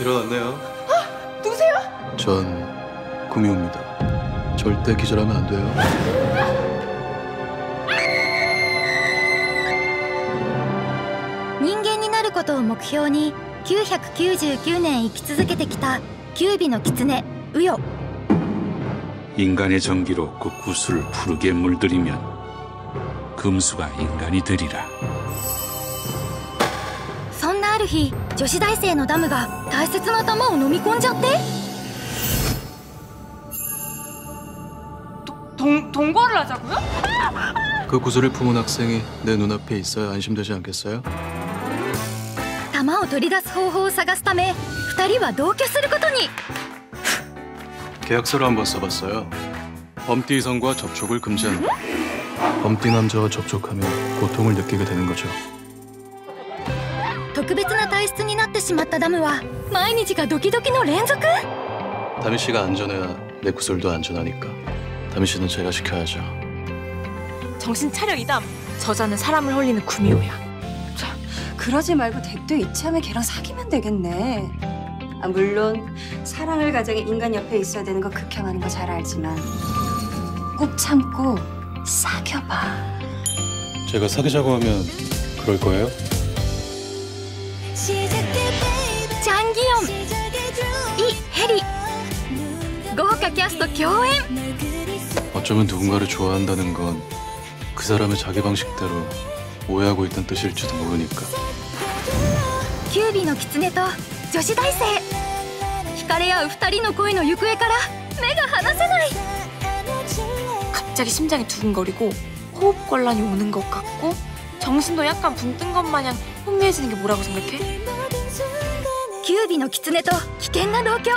일어났네요. 누구세요? 전 구미호입니다. 절대 기절하면 안 돼요. 人間になることを目標に999年生き続けてきたキュービの狐ウヨ 인간의 전기로 그 구슬을 푸르게 물들이면 금수가 인간이 되리라. そんなある日女子大生のダムが大切な玉を飲み込んじゃって 동, 동거를 하자고요? 그 구슬을 품은 학생이 내 눈앞에 있어야 안심되지 않겠어요? 玉を取り出す方法を探すため2人は同居することに 계약서를 한번 써봤어요. 범띠 이성과 접촉을 금지한다. 범띠 남자와 접촉하면 고통을 느끼게 되는 거죠. 特別な体質になってしまったダムは毎日がドキドキの連続 다미 씨가 안전해야 내 구슬도 안전하니까. 다미 씨는 제가 지켜야죠. 정신 차려 이담 저자는 사람을 홀리는 구미호야 그러지 말고 댁도 이참에 걔랑 사귀면 되겠네. 아, 물론 사랑을 가정해 인간 옆에 있어야 되는 거 극혐하는 거 잘 알지만 꾹 참고 사귀어봐. 제가 사귀자고 하면 그럴 거예요? チャンギヨンイ・ヘリ豪華キャスト共演 어쩌면 누군가를 좋아한다는 건 그 사람의 자기 방식대로 오해하고 있던 뜻일지도 모르니까. キュービの狐と女子大生惹かれ合う2人の恋の行方から目が離せない 갑자기 심장이 두근거리고 호흡곤란이 오는 것 같고 정신도 약간 붕 뜬 것 마냥 혼미해지는 게 뭐라고 생각해? キュービの狐と危険な同居